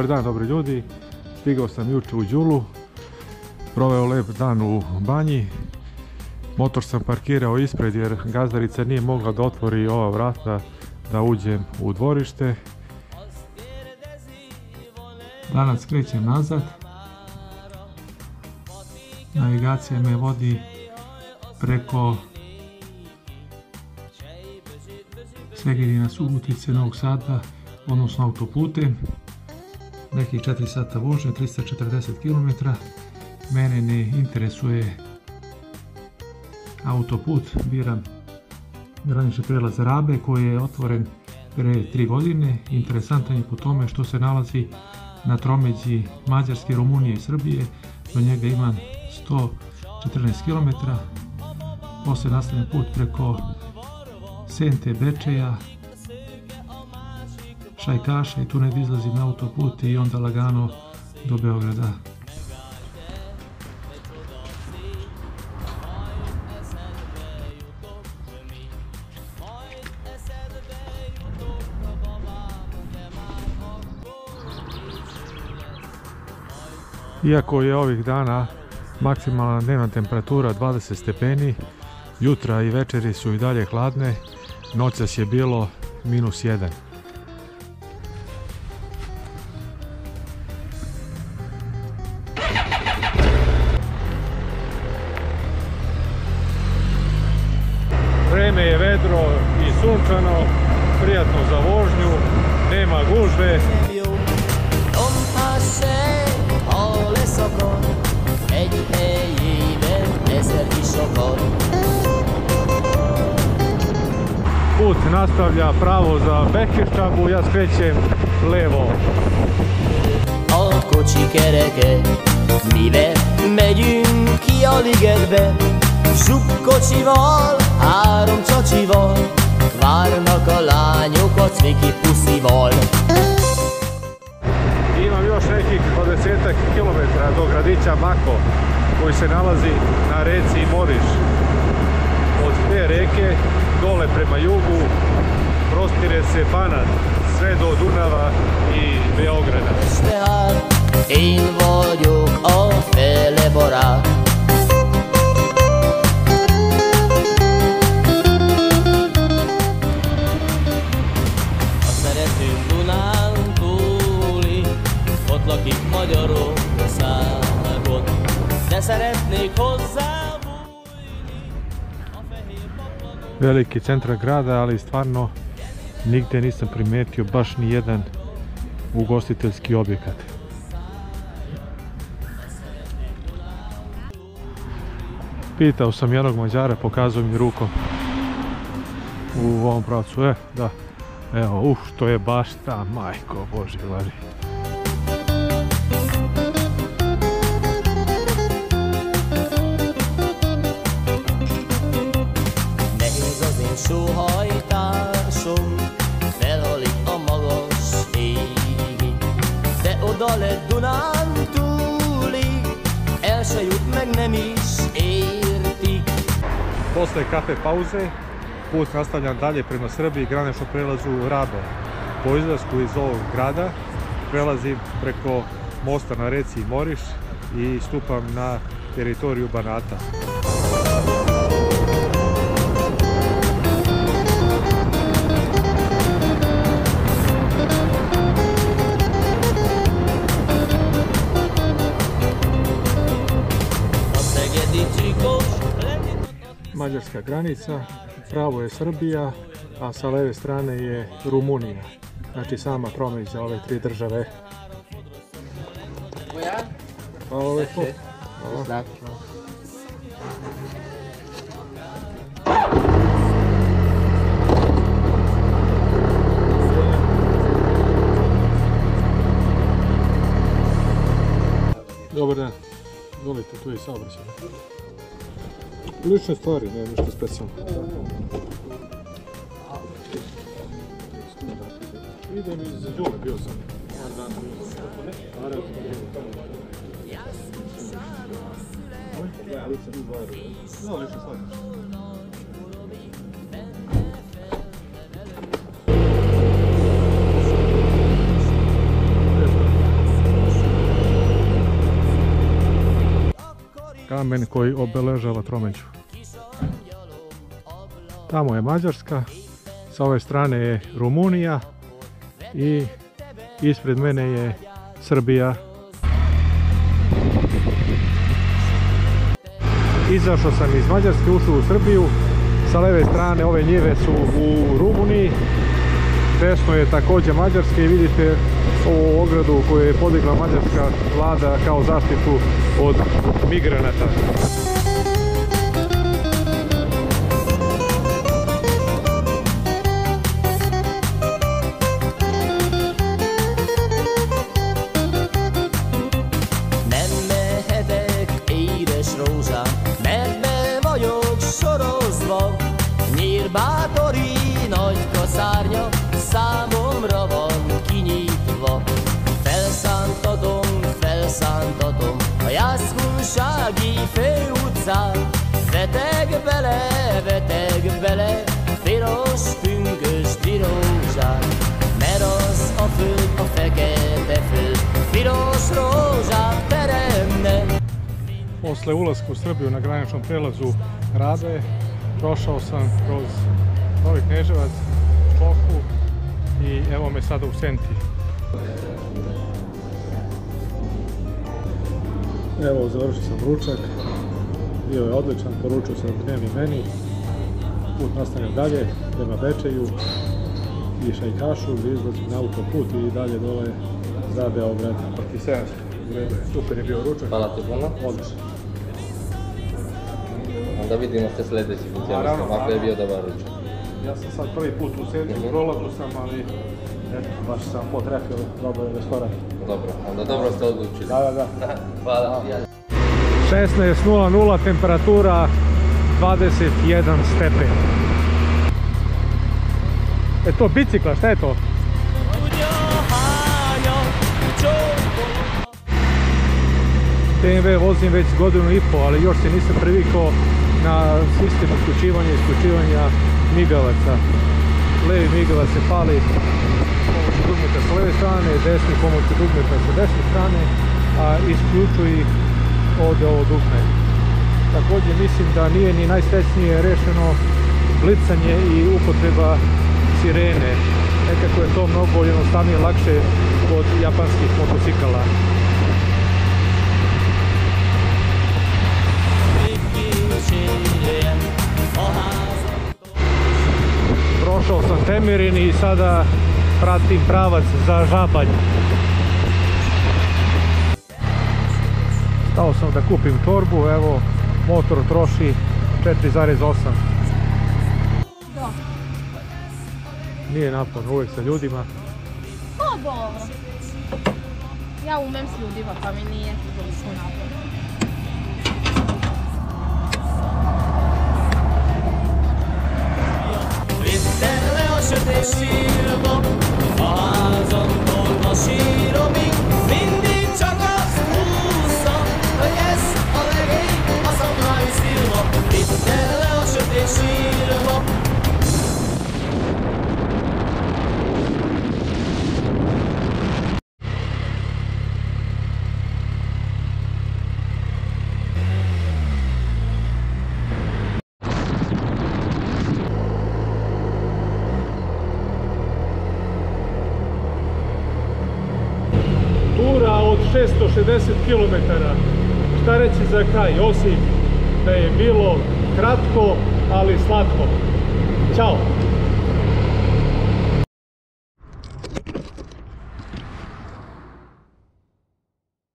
Dobar dan, dobri ljudi. Stigao sam juče u Đulu. Proveo lep dan u banji. Motor sam parkirao ispred jer gazdarica nije mogla da otvori ova vrata da uđem u dvorište. Danas krećem nazad. Navigacija me vodi preko Segedina Subotice, Novog Sada, odnosno autoputem. Nekih 4 sata vožnje, 340 km. Mene ne interesuje autoput, biram granični prelaz Rabe koji je otvoren pre 3 godine. Interesantan je po tome što se nalazi na tromeđi Mađarske, Rumunije i Srbije. Do njega imam 114 km. Posle nastavljam put preko Sente Bečeja, Šajkaša i tu ne izlazim na autoput i onda lagano do Beograda. Iako je ovih dana maksimalna dnevna temperatura 20 stepeni, jutra i večeri su i dalje hladne, noćas je bilo minus 1. Vreme je vedro i sunčano, prijatno za vožnju, nema gužve. Put nastavlja pravo za Bekirčabu, ja skrećem levo. A kocsi kereke, mivel megyünk ki a ligetbe, Zsubkocsival, három csacsival, várnak a lányok a cviki puszival. Imam još nekih 20 km do gradića Mako koji se nalazi na reci Moriš. Od te reke dole prema jugu prostire se Banat sve do Dunava i Beograda. Én vagyok a Veliki centar grada, ali stvarno nigdje nisam primetio baš ni jedan ugostiteljski objekat. Pitao sam jednog Mađara, pokazao mi rukom u ovom pravcu. E, da, evo, uf, to je baš ta, majko Bože, vari. Meg nem is értik. Posle kafe pauze, put nastavljam dalje prema Srbiji, graničnom prelazu Rabe. Po izlasku iz ovog grada prelazim preko mosta na reci Moriš i stupam na teritoriju Banata. Mađarska granica, pravo je Srbija, a sa leve strane je Rumunija. Znači sama tromeđa ove tri države. Hvala lepo. Hvala. Tu je saobraćaj. Lične stvari, ne ništa specijalno. Idem iz Đule, bio sam. Bio sam. Naravno. No, lične stvari. Kamen koji obeležava tromeđu. Tamo je Mađarska, sa ove strane je Rumunija i ispred mene je Srbija. Izašao sam iz Mađarske, ušao u Srbiju, sa leve strane ove njive su u Rumuniji, desno je također Mađarske i vidite ovu ogradu koju je podigla mađarska vlada kao zaštitu od migranata. Nyírbátori nagy kaszárnya felszántatom a jászkunsági főutcán. Veteg bele, veteg bele, piros pünkös pirózsán. Mert az a föld, a fekete föld, piros rózsát teremne. Posle ulaska u Srbiju na graničnom prelazu Rabe, prošao sam kroz Novi Kneževac, Čoku i evo me sada u Senti. Evo, završio sam ručak, bio je odličan, poručio sam dnevni meni, put nastavljam dalje, prema Bečeju i Šajkašu, gdje izlazim na autoput i dalje dole za Beograd. Ti 700, u redu je, super je bio ručak, Hvala ti puno. odličan. Onda vidimo se sljedeći put, ja mislim, ako je bio dobar ručak. Ja sam sad prvi put u Senti, u prolazu sam, ali baš sam potrefio dobar je restoran. Dobro, onda dobro ste odlučili. Da, da, da. Hvala. 16.00 temperatura 21 stepen. E to bicikla, šta je to? BMW vozim već godinu i pol, ali još se nisam privikao na sistem uključivanja i isključivanja migavaca. Levi migavac se pali dugmeta s leve strane, desni pomoću dugmeta sa desne strane, a isključuju ih od ovo dugme. Također mislim da nije ni najsrećnije rešeno blicanje i upotreba sirene. Nekako je to mnogo jednostavnije, lakše kod japanskih motocikala. Prošao sam Temirin i sada pratim pravac za Žabanj. Stao sam da kupim torbu, evo motor troši 4,8. Da. Nije naporno, uvijek sa ljudima. Pa dobro. Ja umem s ljudima, pa mi nije. 660 km. Šta reći za kraj, osim da je bilo kratko, ali slatko. Ćao!